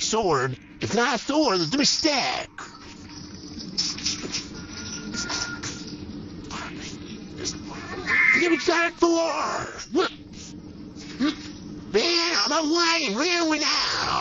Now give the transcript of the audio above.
sword. It's not a sword, it's a mistake. Give me that sword! Hmm? Man, I'm away! Where are we now?